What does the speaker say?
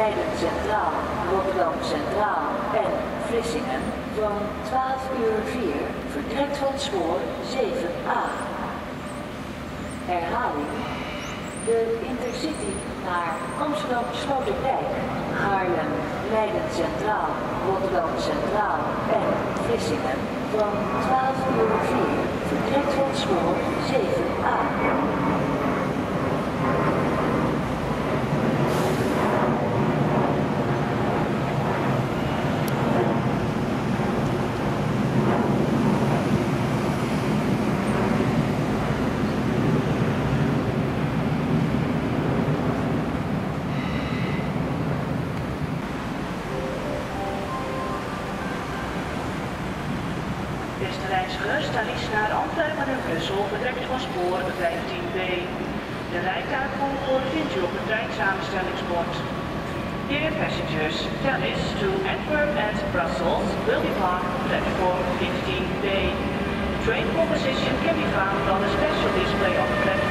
Leiden Centraal, Rotterdam Centraal en Vlissingen van 12 uur 4 vertrekt van spoor 7a. Herhaling. De Intercity naar Amsterdam Sloterdijk, Haarlem, Leiden Centraal, Rotterdam Centraal en Vlissingen van 12 uur 4 vertrekt van spoor 7a. Thalys naar Antwerpen en Brussel vertrekt van spoor 15b. De rijtuigvolgorde vindt u op het treinsamenstellingsbord. Dear passengers, Thalys to Antwerp and Brussels will depart platform 15b. Train composition can be found on the special display on the platform.